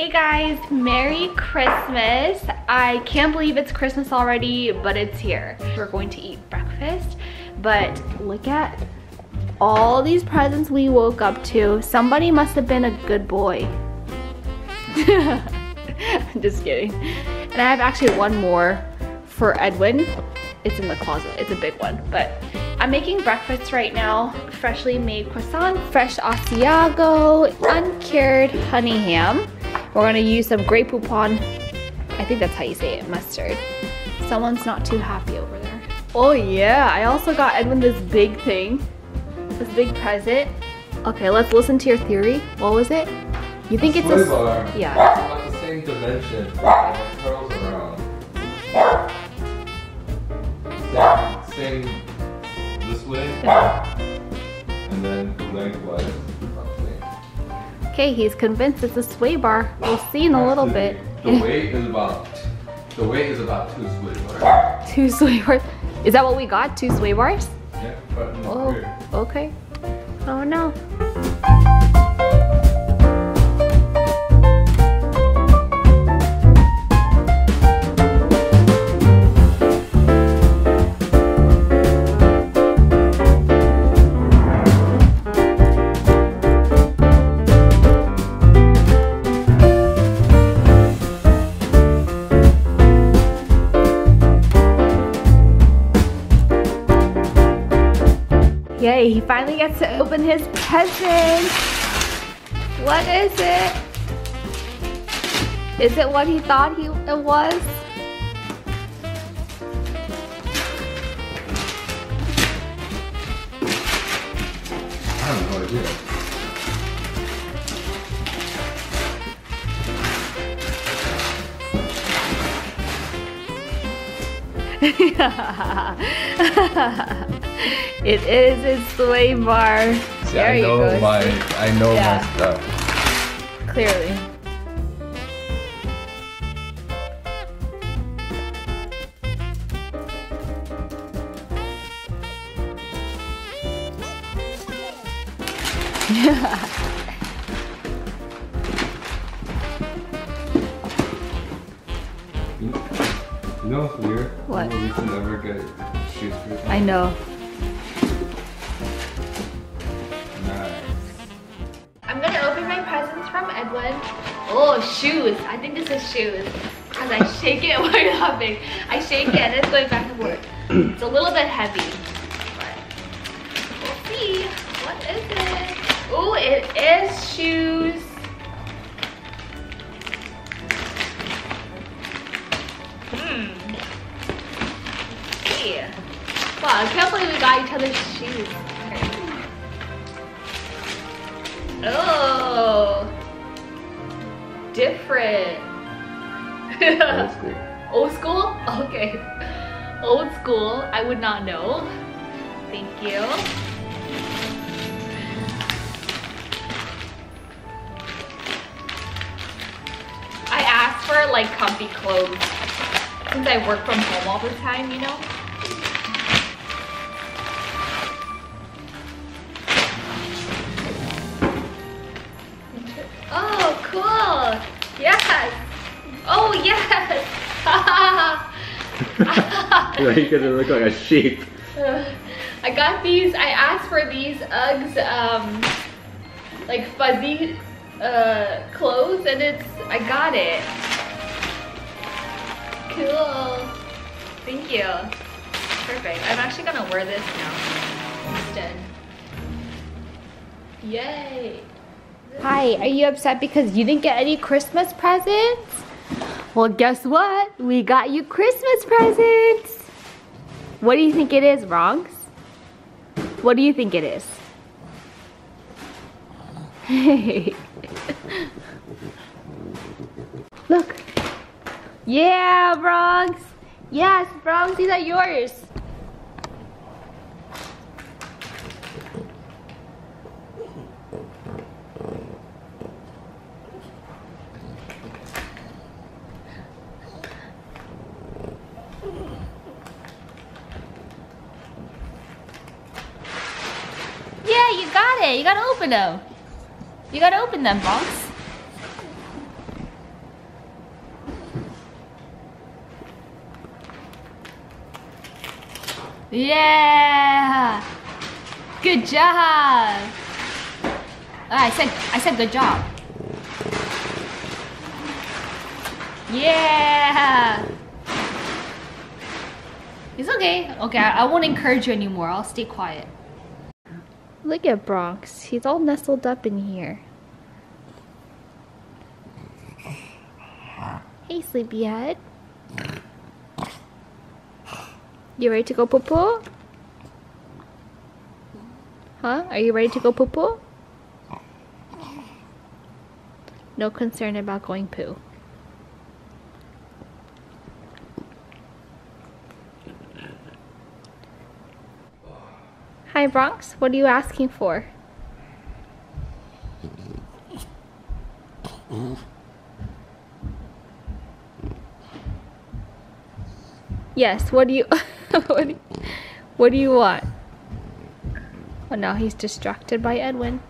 Hey guys, Merry Christmas. I can't believe it's Christmas already, but it's here. We're going to eat breakfast, but look at all these presents we woke up to. Somebody must have been a good boy. I'm Just kidding. And I have actually one more for Edwin. It's in the closet, it's a big one, but I'm making breakfast right now. Freshly made croissant, fresh Asiago, uncured honey ham. We're gonna use some Grey Poupon, I think that's how you say it, mustard. Someone's not too happy over there. Oh yeah, I also got Edwin this big thing, this big present. Okay, let's listen to your theory. What was it? You think it's a... bar. Yeah. About the same dimension. It curls around. Same, same this way. And then lengthwise. Okay, he's convinced it's a sway bar. We'll see in a little bit. The weight is about the weight is about two sway bars. Two sway bars. Is that what we got? Two sway bars? Yeah, but Oh, okay. Oh no. He gets to open his present. What is it? Is it what he thought he it was? I have no idea. it is his sway bar. See, there I you know go. my I know Yeah. my stuff. Clearly. You, you know what's weird? What? We never get shoes for I know. From Edwin. Oh, shoes. I think this is shoes. Because I shake it while you're laughing. I shake it and it's going back and forth. It's a little bit heavy. But we'll see. What is it? Oh, it is shoes. Hmm. Hey. Wow, I can't believe we got each other's shoes. Oh, different. Old school. Old school? Okay. Old school. I would not know. Thank you. I asked for like comfy clothes since I work from home all the time, you know? You're gonna look like a sheep. I got these, I asked for these Uggs, um, like fuzzy uh, clothes and it's, I got it. Cool. Thank you. Perfect. I'm actually gonna wear this now instead. Yay. Hi, are you upset because you didn't get any Christmas presents? Well, guess what? We got you Christmas presents. What do you think it is, Bronx? What do you think it is? Hey. Look. Yeah, Bronx. Yes, Bronx, these are yours. Hey, you gotta open them. You gotta open them, boss. Yeah! Good job! Ah, I said I said good job. Yeah! It's okay. Okay, I, I won't encourage you anymore. I'll stay quiet. Look at Bronx. He's all nestled up in here. Hey, sleepyhead. You ready to go poo poo? Huh? Are you ready to go poo poo? No concern about going poo. Hi Bronx, what are you asking for? Yes, what do you what, do you, what do you want? Oh, now he's distracted by Edwin.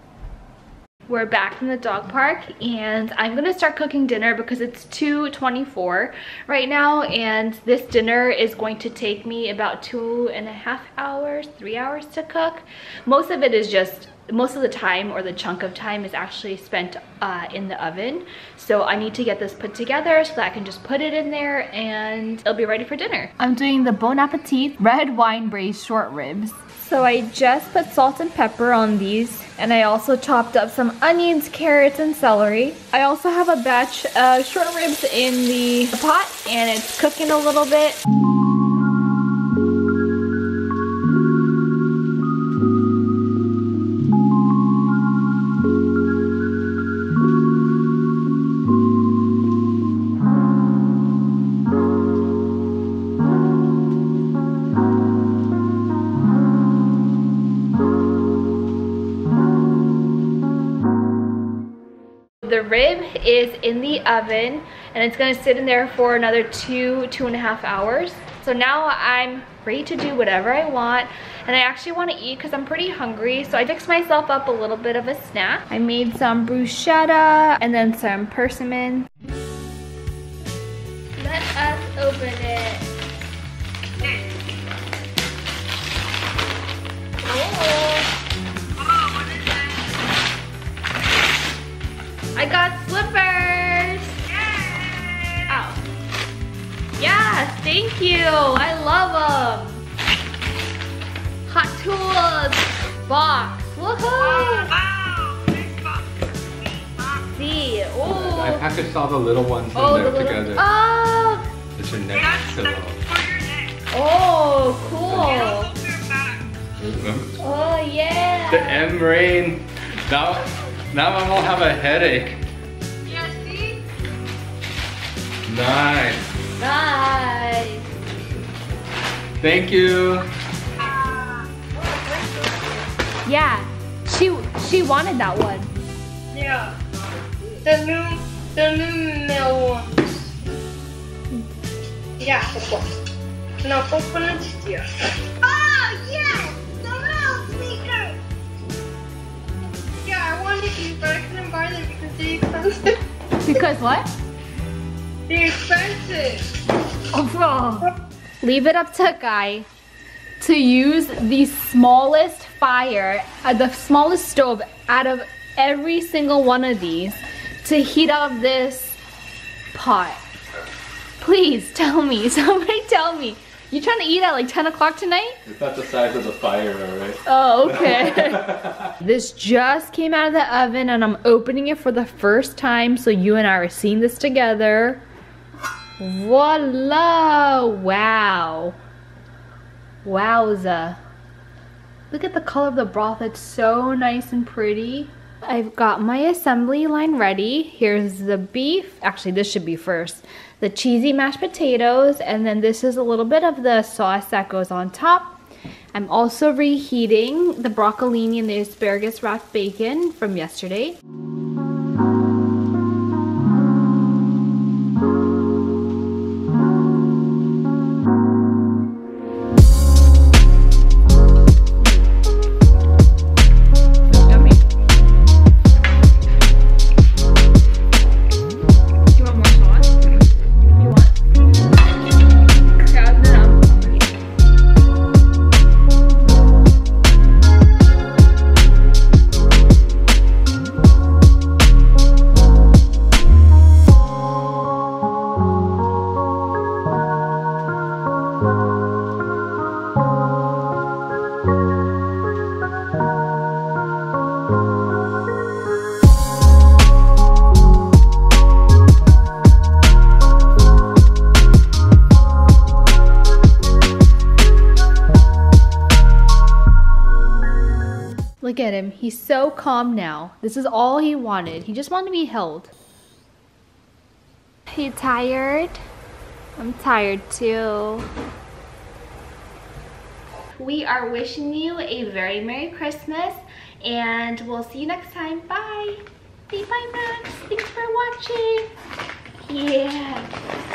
We're back from the dog park and I'm gonna start cooking dinner because it's 2.24 right now and this dinner is going to take me about two and a half hours, three hours to cook. Most of it is just most of the time or the chunk of time is actually spent uh, in the oven. So I need to get this put together so that I can just put it in there and it'll be ready for dinner. I'm doing the Bon Appetit red wine braised short ribs. So I just put salt and pepper on these and I also chopped up some onions, carrots, and celery. I also have a batch of short ribs in the pot and it's cooking a little bit. Rib is in the oven and it's gonna sit in there for another two, two and a half hours. So now I'm ready to do whatever I want and I actually want to eat because I'm pretty hungry. So I fixed myself up a little bit of a snack. I made some bruschetta and then some persimmon. Let us open it. Thank you! I love them! Hot Tools box! Woohoo! See, oh! I packaged all the little ones in Oh, there the together. oh! It's your neck pillow. Oh, cool! Oh, yeah! The M rain. Now, now I won't have a headache. Yeah, see? Nice. Nice! Thank you. Yeah, she she wanted that one. Yeah. The new, the new mail ones. Yeah, of course. Now open it here. Oh, yes! The mail speaker! Yeah, I wanted these, but I couldn't buy them because they're expensive. Because what? they're expensive. Oh, Leave it up to a guy to use the smallest fire, uh, the smallest stove out of every single one of these to heat up this pot. Please tell me, somebody tell me. You trying to eat at like 10 o'clock tonight? It's not the size of the fire, alright? Oh, okay. this just came out of the oven and I'm opening it for the first time so you and I are seeing this together. Voila! Wow. Wowza. Look at the color of the broth. It's so nice and pretty. I've got my assembly line ready. Here's the beef. Actually, this should be first. The cheesy mashed potatoes. And then this is a little bit of the sauce that goes on top. I'm also reheating the broccolini and the asparagus wrapped bacon from yesterday. At him. He's so calm now. This is all he wanted. He just wanted to be held. You tired? I'm tired too. We are wishing you a very Merry Christmas and we'll see you next time. Bye. Say bye, Max. Thanks for watching. Yeah.